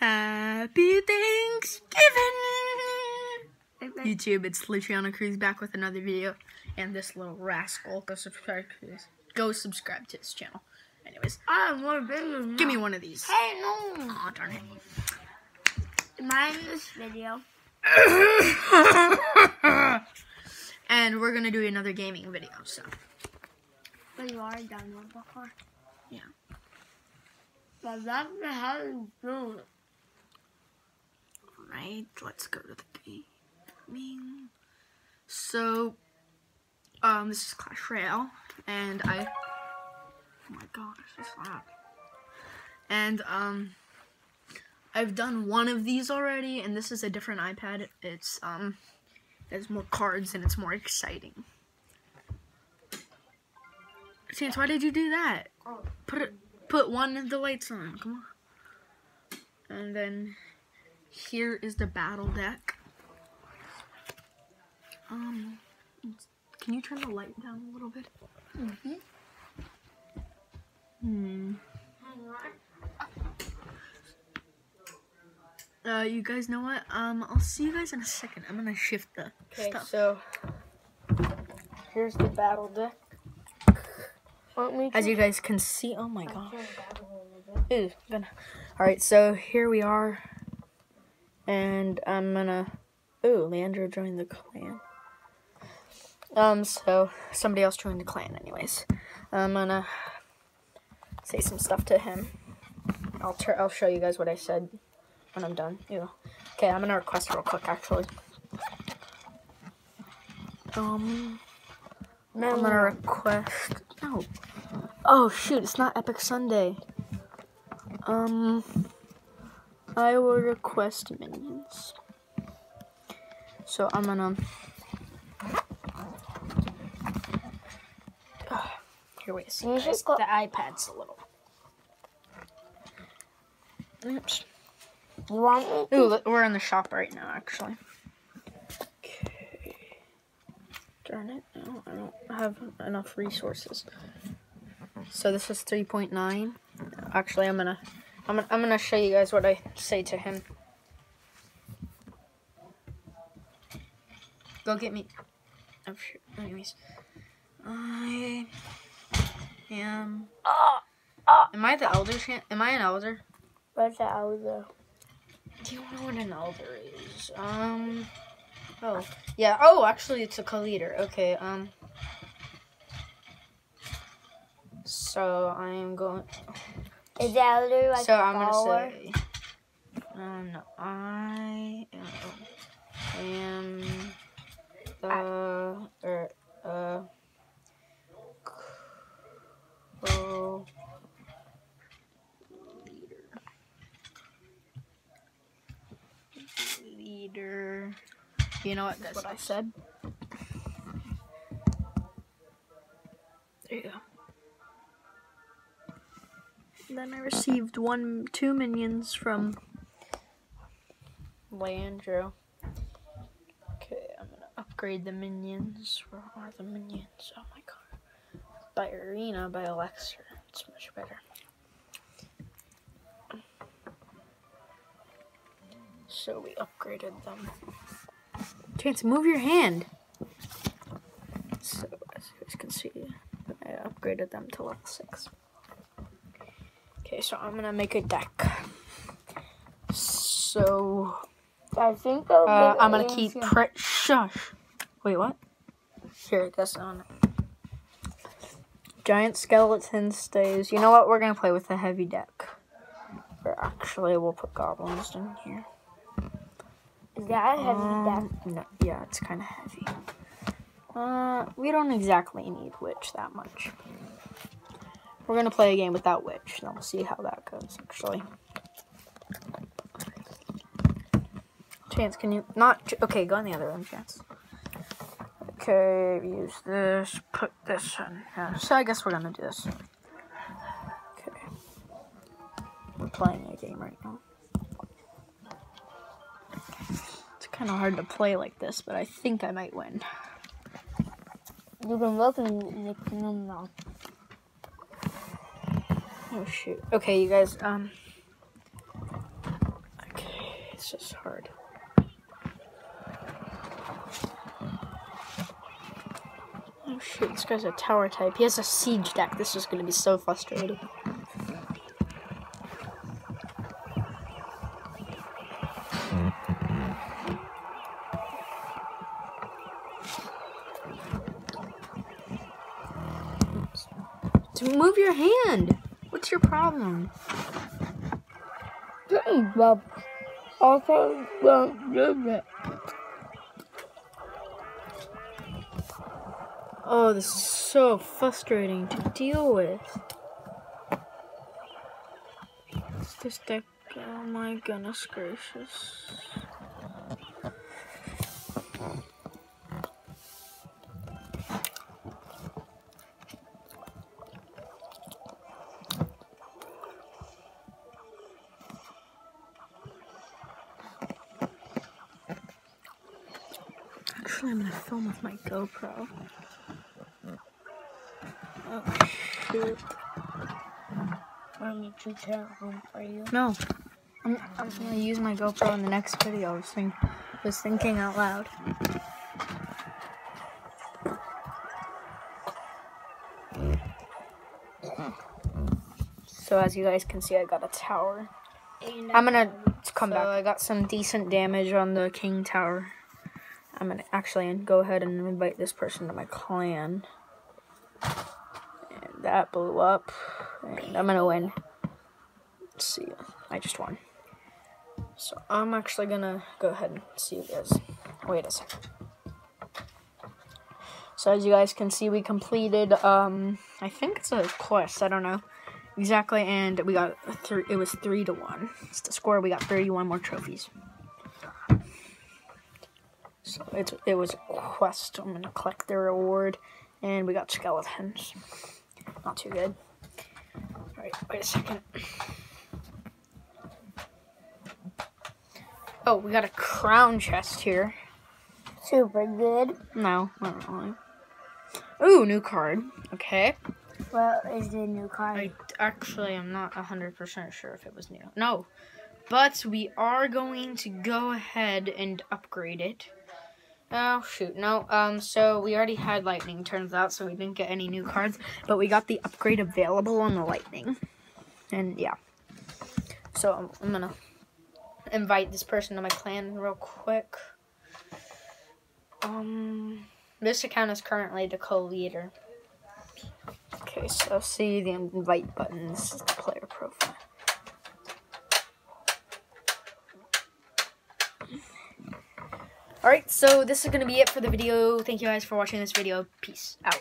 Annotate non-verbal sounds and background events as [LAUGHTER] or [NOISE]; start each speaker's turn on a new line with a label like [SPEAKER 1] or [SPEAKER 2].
[SPEAKER 1] Happy Thanksgiving! YouTube, it's Luciano Crews back with another video. And this little rascal, go subscribe to his, go subscribe to his channel. Anyways,
[SPEAKER 2] I have more videos.
[SPEAKER 1] give me one of these.
[SPEAKER 2] Hey, no.
[SPEAKER 1] Aw, darn it.
[SPEAKER 2] Mine this video. [LAUGHS]
[SPEAKER 1] and we're gonna do another gaming video, so.
[SPEAKER 2] But you already done one before.
[SPEAKER 1] Yeah.
[SPEAKER 2] But that's the how you do it.
[SPEAKER 1] Right, let's go to the gaming. So, um, this is Clash Royale, and I, oh my gosh, it's loud. And, um, I've done one of these already, and this is a different iPad. It's, um, there's more cards, and it's more exciting. Chance, why did you do that?
[SPEAKER 2] Oh.
[SPEAKER 1] Put it, put one of the lights on, come on. And then, here is the battle deck. Um, can you turn the light down a little bit?
[SPEAKER 2] Mm-hmm.
[SPEAKER 1] Hmm. Uh, you guys know what? Um, I'll see you guys in a second. I'm gonna shift the
[SPEAKER 3] Okay,
[SPEAKER 1] stuff.
[SPEAKER 3] so here's the battle deck.
[SPEAKER 1] As you guys can see, oh my god.
[SPEAKER 2] Turn the battle a little bit.
[SPEAKER 1] Ooh, gonna. All right, so here we are, and I'm gonna. Ooh, Leandro joined the clan. Um, so somebody else joined the clan, anyways. I'm gonna say some stuff to him. I'll I'll show you guys what I said when I'm done. Ew. Okay, I'm gonna request real quick, actually. Um, I'm gonna request. No. Oh shoot! It's not Epic Sunday. Um, I will request minions. So I'm gonna. [SIGHS] Here, wait a second.
[SPEAKER 2] You go-
[SPEAKER 1] The iPad's a little. Oops.
[SPEAKER 2] You want me?
[SPEAKER 1] Ooh, look, we're in the shop right now, actually. Okay. Darn it! No, I don't have enough resources. So this is 3.9. Actually, I'm gonna, I'm gonna, I'm gonna show you guys what I say to him. Go get me. Oh shoot. Anyways, I am.
[SPEAKER 2] Oh, oh.
[SPEAKER 1] Am I the elder? Am I an elder?
[SPEAKER 2] What's the elder?
[SPEAKER 1] Do you know what an elder is? Um. Oh, yeah. Oh, actually, it's a co-leader. Okay. Um. So I am going.
[SPEAKER 2] Is the elder like
[SPEAKER 1] so
[SPEAKER 2] a
[SPEAKER 1] I'm gonna say. Um. I am. am the or uh. Co. Leader. Leader. You know what? That's what I said. Then I received one, two minions from Leandro. Okay, I'm gonna upgrade the minions. Where are the minions? Oh my god. By Arena, by Alexa. It's much better. So we upgraded them. Chance, move your hand. So as you guys can see, I upgraded them to level six. Okay, so I'm gonna make a deck. So
[SPEAKER 2] I think
[SPEAKER 1] uh, I'm gonna
[SPEAKER 2] it
[SPEAKER 1] keep
[SPEAKER 2] easier.
[SPEAKER 1] pre- shush. Wait, what? Here, that's on. Giant skeleton stays. You know what? We're gonna play with a heavy deck. Or actually, we'll put goblins in here.
[SPEAKER 2] Is that a heavy deck?
[SPEAKER 1] Um, no, yeah, it's kind of heavy. Uh, we don't exactly need witch that much. We're gonna play a game without witch, and we'll see how that goes. Actually, Chance, can you not? Okay, go in the other room, Chance. Okay, use this. Put this in. Yeah, so I guess we're gonna do this. Okay, we're playing a game right now. It's kind of hard to play like this, but I think I might win.
[SPEAKER 2] You can look and you can know.
[SPEAKER 1] Oh shoot. Okay, you guys. Um. Okay, it's just hard. Oh shoot, this guy's a tower type. He has a siege deck. This is gonna be so frustrating. To move your hand. What's your problem?
[SPEAKER 2] Well, also don't do it.
[SPEAKER 1] Oh, this is so frustrating to deal with. It's this deck. Oh my goodness gracious. Actually, I'm gonna film with my GoPro. Oh shoot!
[SPEAKER 2] Want me to turn home for you?
[SPEAKER 1] No, I'm, I'm gonna use my GoPro in the next video. I was, think, was thinking out loud. So as you guys can see, I got a tower. I'm gonna come back. I got some decent damage on the king tower. I'm gonna actually go ahead and invite this person to my clan. And that blew up. And I'm gonna win. Let's see. I just won. So I'm actually gonna go ahead and see you guys. Wait a second. So as you guys can see, we completed. Um, I think it's a quest. I don't know exactly, and we got three. It was three to one. It's the score. We got thirty-one more trophies. So it's it was a quest. I'm gonna collect the reward, and we got skeletons. Not too good. All right, wait a second. Oh, we got a crown chest here.
[SPEAKER 2] Super good.
[SPEAKER 1] No, not really. Ooh, new card. Okay.
[SPEAKER 2] Well, is the new card?
[SPEAKER 1] I actually am not 100% sure if it was new. No. But we are going to go ahead and upgrade it. Oh, shoot. No. Um, so we already had lightning, turns out, so we didn't get any new cards. But we got the upgrade available on the lightning. And, yeah. So, I'm, I'm gonna invite this person to my clan real quick. Um, this account is currently the co-leader. Okay, so see the invite button. This is the player profile. Alright, so this is going to be it for the video. Thank you guys for watching this video. Peace out.